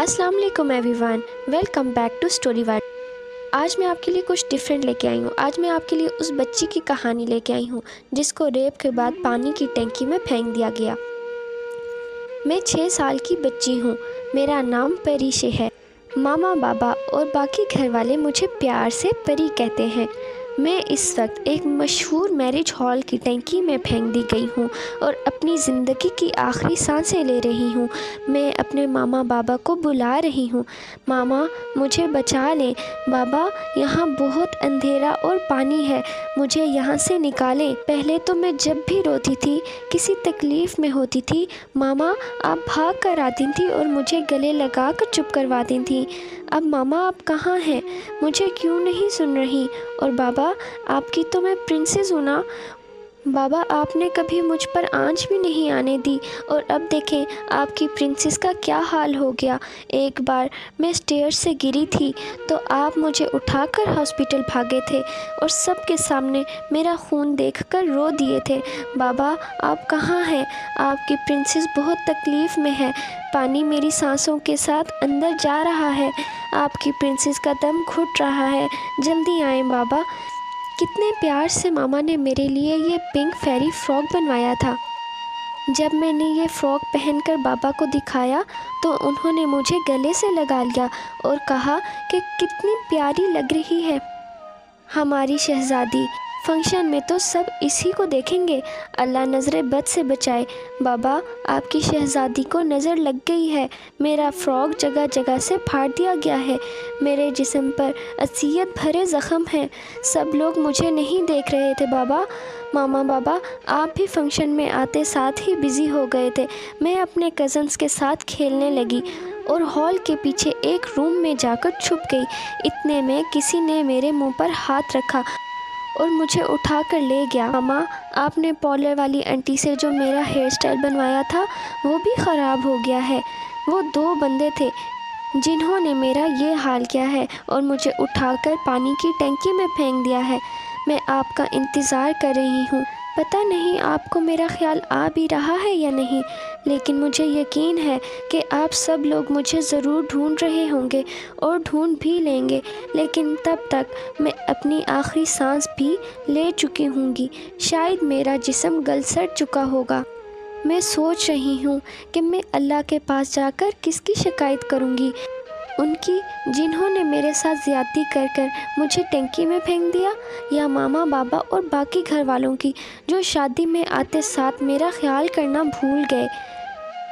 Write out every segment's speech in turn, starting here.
अस्सलाम वालेकुम everyone welcome back to story word आज मैं आपके लिए कुछ डिफरेंट लेके आई हूँ। आज मैं आपके लिए उस बच्ची की कहानी लेके आई हूँ, जिसको रेप के बाद पानी की टंकी में फेंक दिया गया। मैं छः साल की बच्ची हूँ। मेरा नाम परीशे है। मामा, बाबा और बाकी घर वाले मुझे प्यार से परी कहते हैं। मैं इस वक्त एक मशहूर मैरिज हॉल की टैंकी में फेंक दी गई हूँ और अपनी ज़िंदगी की आखिरी साँसें ले रही हूँ। मैं अपने मामा बाबा को बुला रही हूँ। मामा, मुझे बचा लें। बाबा, यहाँ बहुत अंधेरा और पानी है। मुझे यहाँ से निकालें। पहले तो मैं जब भी रोती थी, किसी तकलीफ़ में होती थी, मामा, आप भाग कर आती थी और मुझे गले लगा कर चुप करवाती थी। अब मामा, आप कहाँ हैं? मुझे क्यों नहीं सुन रही? और बाबा आपकी तो मैं प्रिंसेस हूँ ना। बाबा, आपने कभी मुझ पर आँच भी नहीं आने दी। और अब देखें, आपकी प्रिंसेस का क्या हाल हो गया। एक बार मैं स्टेयर से गिरी थी तो आप मुझे उठाकर हॉस्पिटल भागे थे और सबके सामने मेरा खून देखकर रो दिए थे। बाबा, आप कहाँ हैं? आपकी प्रिंसेस बहुत तकलीफ़ में है। पानी मेरी सांसों के साथ अंदर जा रहा है। आपकी प्रिंसेस का दम घुट रहा है। जल्दी आएँ बाबा। कितने प्यार से मामा ने मेरे लिए ये पिंक फेरी फ्रॉक बनवाया था। जब मैंने ये फ़्रॉक पहनकर बाबा को दिखाया तो उन्होंने मुझे गले से लगा लिया और कहा कि कितनी प्यारी लग रही है। हमारी शहज़ादी फ़ंक्शन में तो सब इसी को देखेंगे। अल्लाह नज़र बद से बचाए। बाबा, आपकी शहज़ादी को नज़र लग गई है। मेरा फ़्रॉक जगह जगह से फाड़ दिया गया है। मेरे जिसम पर असीयत भरे ज़ख़म हैं। सब लोग मुझे नहीं देख रहे थे, बाबा। मामा, बाबा, आप भी फ़ंक्शन में आते साथ ही बिज़ी हो गए थे। मैं अपने कज़न्स के साथ खेलने लगी और हॉल के पीछे एक रूम में जाकर छुप गई। इतने में किसी ने मेरे मुँह पर हाथ रखा। और मुझे उठा कर ले गया। मामा, आपने पॉलर वाली आंटी से जो मेरा हेयर स्टाइल बनवाया था, वो भी ख़राब हो गया है। वो दो बंदे थे, जिन्होंने मेरा ये हाल किया है और मुझे उठाकर पानी की टंकी में फेंक दिया है। मैं आपका इंतज़ार कर रही हूँ। पता नहीं आपको मेरा ख्याल आ भी रहा है या नहीं, लेकिन मुझे यकीन है कि आप सब लोग मुझे ज़रूर ढूंढ रहे होंगे और ढूंढ भी लेंगे, लेकिन तब तक मैं अपनी आखिरी सांस भी ले चुकी होंगी। शायद मेरा जिसम गल सड़ चुका होगा। मैं सोच रही हूँ कि मैं अल्लाह के पास जाकर किसकी शिकायत करूँगी? उनकी जिन्होंने मेरे साथ ज़्यादती कर कर मुझे टंकी में फेंक दिया, या मामा, बाबा और बाकी घर वालों की, जो शादी में आते साथ मेरा ख्याल करना भूल गए,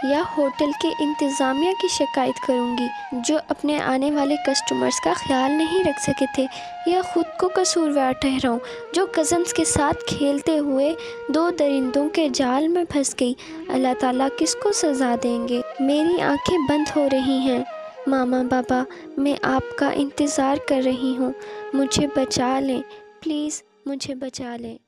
या होटल के इंतज़ामिया की शिकायत करूँगी, जो अपने आने वाले कस्टमर्स का ख्याल नहीं रख सके थे, या ख़ुद को कसूरवार ठहराऊँ, जो कज़न्स के साथ खेलते हुए दो दरिंदों के जाल में फंस गई। अल्लाह ताला किसको सज़ा देंगे? मेरी आँखें बंद हो रही हैं। मामा बाबा, मैं आपका इंतज़ार कर रही हूँ। मुझे बचा लें। प्लीज़, मुझे बचा लें।